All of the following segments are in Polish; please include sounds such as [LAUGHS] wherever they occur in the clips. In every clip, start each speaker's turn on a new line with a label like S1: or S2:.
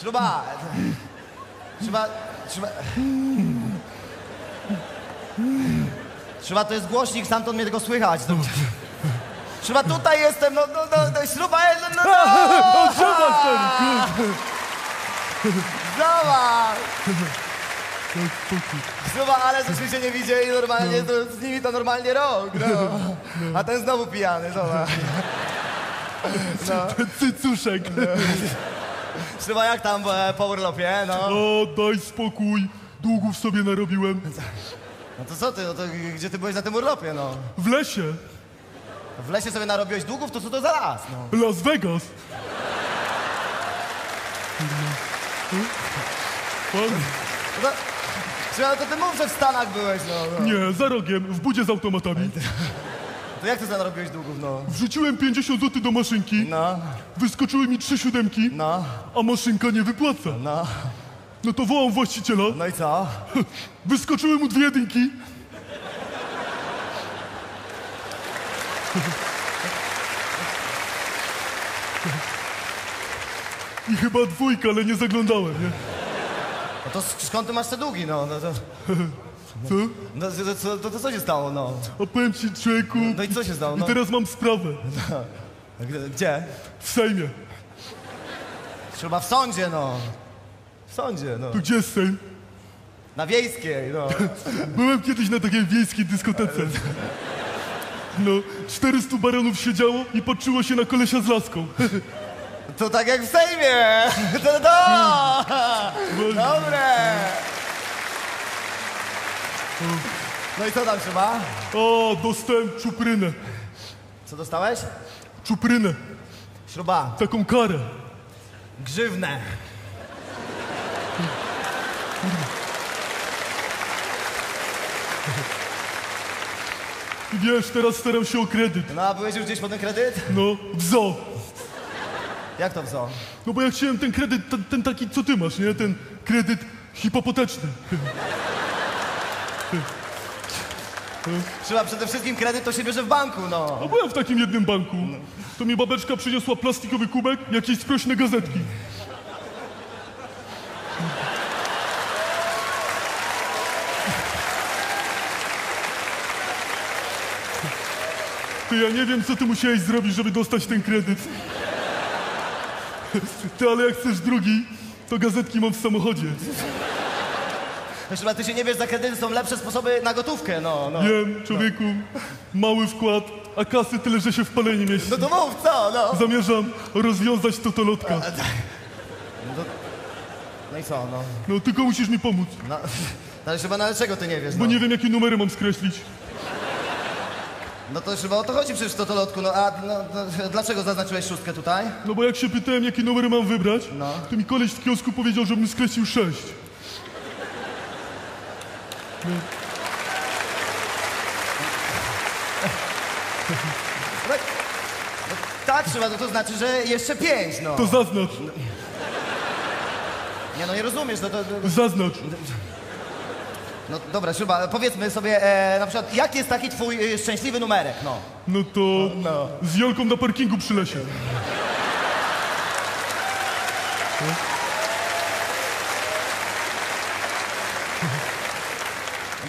S1: Śruba. Śruba, śruba. Śruba to jest głośnik, stamtąd mnie tego słychać. To... Śruba tutaj jestem, no, no, no, no śruba jest, no, no, no. [LAUGHS]
S2: Zobacz.
S1: Śruba, ale żeśmy się nie widzieli normalnie, to z nimi to normalnie rok, no. [LAUGHS] A ten znowu pijany, zobacz.
S2: Ten cycuszek.
S1: Jak tam e, po urlopie, no?
S2: O, daj spokój. Długów sobie narobiłem.
S1: No to co ty, no to gdzie ty byłeś na tym urlopie, no?
S2: W lesie.
S1: W lesie sobie narobiłeś długów, to co to za las, no?
S2: Las Vegas. Pan?
S1: No to, no to ty mów, że w Stanach byłeś, no. no.
S2: Nie, za rogiem, w budzie z automatami.
S1: To jak ty sobie narobiłeś długów, no?
S2: Wrzuciłem 50 zł do maszynki,
S1: No,
S2: wyskoczyły mi trzy siódemki,
S1: no,
S2: a maszynka nie wypłaca.
S1: no.
S2: No to wołam właściciela,
S1: No i co? [LAUGHS]
S2: wyskoczyły mu dwie jedynki. I chyba dwójka, ale nie zaglądałem, nie?
S1: No to sk- skąd ty masz te długi, no? No to, [LAUGHS]
S2: Co?
S1: no, to, to, to, to co się stało, no?
S2: A powiem ci, człowieku,
S1: No i co się stało,
S2: i
S1: no?
S2: teraz mam sprawę
S1: Gdzie- Gdzie?
S2: w Sejmie.
S1: Śruba w sądzie, no. W sądzie, no.
S2: Tu gdzie jest Sejm?
S1: Na wiejskiej, no. [LAUGHS]
S2: Byłem kiedyś na takiej wiejskiej dyskotece. No, 400 baronów siedziało i patrzyło się na kolesia z laską.
S1: To tak jak w Sejmie! [LAUGHS] To do! Dobre! No i co tam Śruba?
S2: O, dostałem czuprynę.
S1: Co dostałeś?
S2: Czuprynę.
S1: Śruba.
S2: Taką karę.
S1: Grzywnę.
S2: I wiesz, teraz staram się o kredyt.
S1: No a byłeś już gdzieś po ten kredyt?
S2: No, w zoo.
S1: Jak to w co?
S2: No bo ja chciałem ten kredyt, ten, ten taki, co ty masz, nie? Ten kredyt hipopoteczny.
S1: Śruba, przede wszystkim kredyt to się bierze w banku, no.
S2: A byłem w takim jednym banku. To mi babeczka przyniosła plastikowy kubek, jakieś sprośne gazetki. Ty, ja nie wiem, co ty musiałeś zrobić, żeby dostać ten kredyt. Ty, ale jak chcesz drugi, to gazetki mam w samochodzie.
S1: No, Śruba, ty się nie wiesz, za kredyty są lepsze sposoby na gotówkę, no. no.
S2: Wiem, człowieku, mały wkład, a kasy tyle, że się w palenie mieści.
S1: No to mów, co, no.
S2: Zamierzam rozwiązać totolotka.
S1: No i co, no.
S2: No, tylko musisz mi pomóc,
S1: no. [LAUGHS] Ale chyba na czego ty nie wiesz,
S2: bo
S1: no.
S2: nie wiem, jakie numery mam skreślić.
S1: No to chyba o to chodzi przecież w totolotku, no a no, no, dlaczego zaznaczyłeś szóstkę tutaj?
S2: No bo jak się pytałem, jakie numery mam wybrać,
S1: No.
S2: to mi koleś w kiosku powiedział, żebym skreślił sześć.
S1: No, no, tak, trzeba, no to znaczy, że jeszcze pięć, no.
S2: To zaznacz,
S1: Nie, no nie rozumiesz, no to... to
S2: zaznacz.
S1: no dobra, Śruba, powiedzmy sobie e, na przykład, jaki jest taki twój e, szczęśliwy numerek, no.
S2: No to
S1: No.
S2: z Jolką na parkingu przy lesie.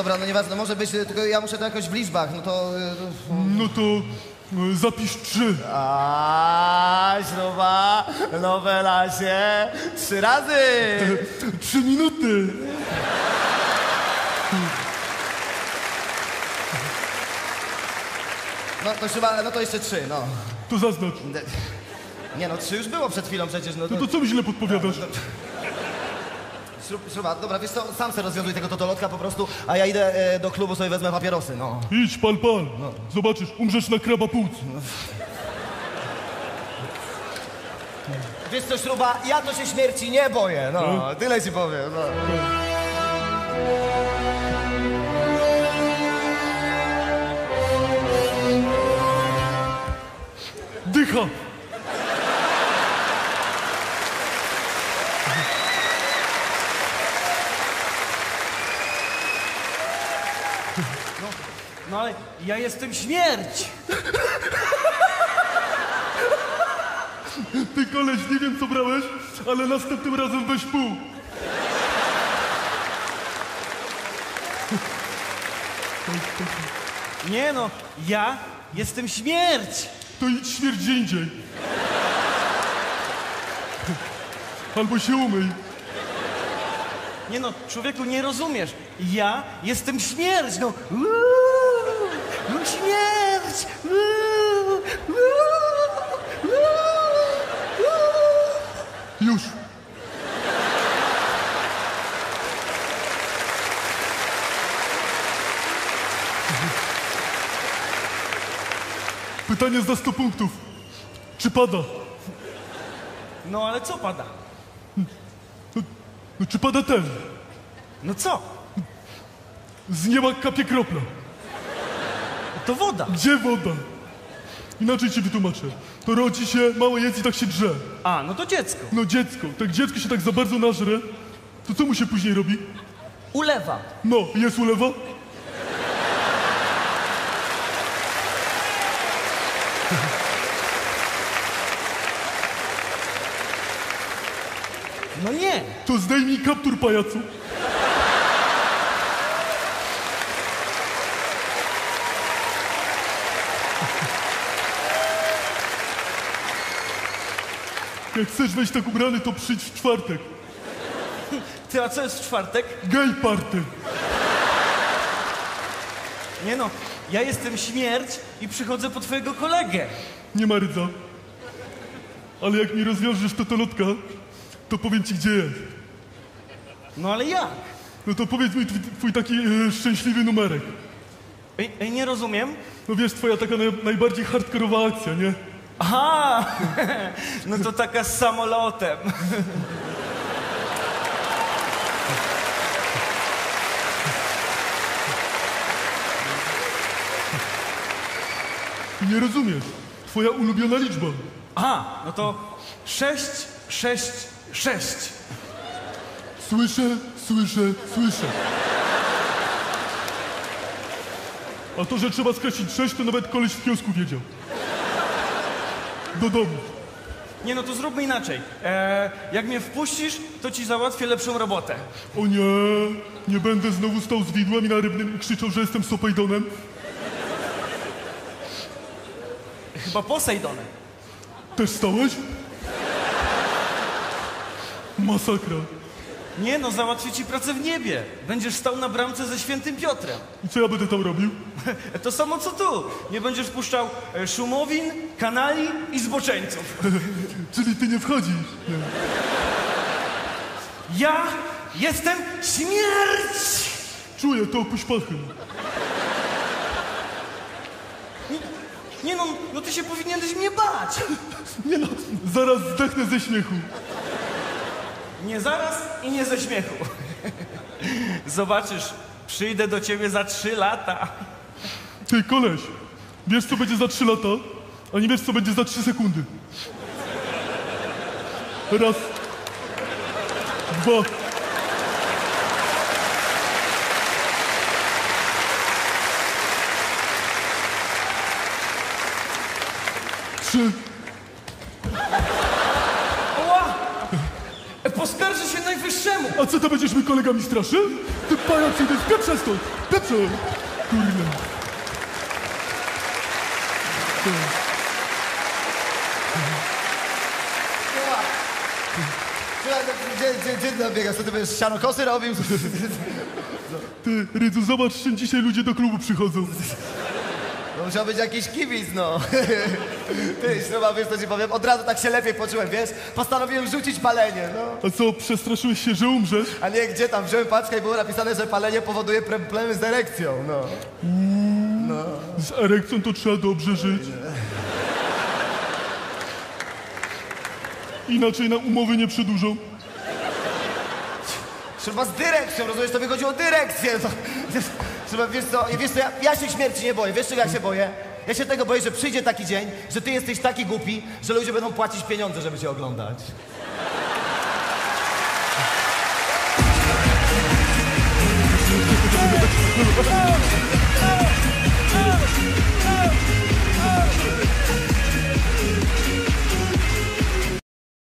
S1: Dobra, no nieważne, może być, e, tylko ja muszę to jakoś w liczbach, no to... e,
S2: No to e, zapisz trzy.
S1: A, Śruba, nowe lasie, trzy razy! [LAUGHS]
S2: Trzy minuty.
S1: No to Śruba, no to jeszcze trzy, no.
S2: To zaznacz.
S1: Nie no, trzy już było przed chwilą przecież, no to...
S2: No to co mi źle podpowiadasz?
S1: Śrub, śruba, dobra, wiesz co, sam sobie rozwiązuj tego totolotka po prostu, a ja idę e, do klubu, sobie wezmę papierosy, no.
S2: Idź, pal, pal. Zobaczysz, umrzesz na kraba płuc.
S1: Wiesz co, śruba, ja to się śmierci nie boję, no, tyle ci powiem, no.
S2: Dycha.
S3: No ale ja jestem śmierć.
S2: Ty koleś, nie wiem co brałeś, ale następnym razem weź pół.
S3: Nie no, ja jestem śmierć.
S2: To idź śmierć gdzie indziej. Albo się umyj.
S3: Nie no, człowieku, nie rozumiesz. Ja jestem śmierć, no. Uuu, śmierć.
S2: Już. Pytanie za 100 punktów. Czy pada?
S3: No ale co pada?
S2: No, czy pada ten?
S3: No co?
S2: Z nieba kapie kropla.
S3: To woda.
S2: Gdzie woda? Inaczej ci wytłumaczę. To rodzi się, małe jest i tak się drze.
S3: A, no to dziecko.
S2: No dziecko, tak dziecko się tak za bardzo nażre, to co mu się później robi?
S1: Ulewa.
S2: No, jest ulewa?
S3: No nie.
S2: To zdejmij kaptur pajacu. Jak chcesz wejść tak ubrany, to przyjdź w czwartek.
S3: Ty, a co jest w czwartek?
S2: Gay party.
S3: Nie no, ja jestem śmierć i przychodzę po twojego kolegę.
S2: Nie ma rydza. Ale jak mi rozwiążesz totolotka, to powiem ci, gdzie jest.
S3: No ale jak?
S2: No to powiedz mi twój, twój taki e, szczęśliwy numerek.
S3: Ej, ej, nie rozumiem.
S2: No wiesz, twoja taka naj, najbardziej hardkorowa akcja, nie?
S3: Aha, [LAUGHS] no to taka z samolotem.
S2: Nie rozumiesz. Twoja ulubiona liczba.
S3: Aha, no to sześć, sześć, sześć.
S2: Słyszę, słyszę, słyszę. A to, że trzeba skreślić sześć, to nawet koleś w kiosku wiedział. Do domu.
S3: Nie no, to zróbmy inaczej. E, jak mnie wpuścisz, to ci załatwię lepszą robotę.
S2: O nie, nie będę znowu stał z widłem i na rybnym i krzyczał, że jestem Sopejdonem.
S3: Chyba Posejdonem.
S2: Też stałeś? Masakra.
S3: Nie no, załatwię ci pracę w niebie. Będziesz stał na bramce ze świętym Piotrem.
S2: I co ja będę tam robił? [LAUGHS]
S3: To samo co tu. Nie będziesz puszczał e, szumowin, kanali i zboczeńców. [LAUGHS]
S2: Czyli ty nie wchodzisz. Nie.
S3: Ja jestem śmierć!
S2: Czuję to opuść pachy.
S3: Nie no, no ty się powinieneś mnie bać. [LAUGHS]
S2: Nie no, zaraz zdechnę ze śmiechu.
S3: Nie zaraz i nie ze śmiechu. Zobaczysz, przyjdę do ciebie za trzy lata.
S2: Ty, koleś, wiesz co będzie za 3 lata, a nie wiesz co będzie za 3 sekundy. Raz. Dwa. Trzy. A co, to będziesz mi kolegami straszył? Ty pajac jeden, pieprzę stąd! Pieprzę! Kurde.
S1: No, Gdzie, gdzie, gdzie ty nabiegasz? Co ty będziesz sianokosy robił?
S2: Ty, Rydzu, zobacz, czym dzisiaj ludzie do klubu przychodzą.
S1: No musiał być jakiś kibic, no. [LAUGHS] Ty, śruba, wiesz co ci powiem? Od razu tak się lepiej poczułem, wiesz? Postanowiłem rzucić palenie, no.
S2: A co, przestraszyłeś się, że umrzesz?
S1: A nie, gdzie tam? Wziąłem paczkę i było napisane, że palenie powoduje problemy z erekcją, no.
S2: Z erekcją to trzeba dobrze żyć. Inaczej na umowy nie przedłużą.
S1: Trzeba z dyrekcją, rozumiesz? To wychodzi o dyrekcję. To, Trzeba, wiesz co, wiesz co ja, ja się śmierci nie boję, wiesz czego ja się boję? Ja się tego boję, że przyjdzie taki dzień, że ty jesteś taki głupi, że ludzie będą płacić pieniądze, żeby cię oglądać.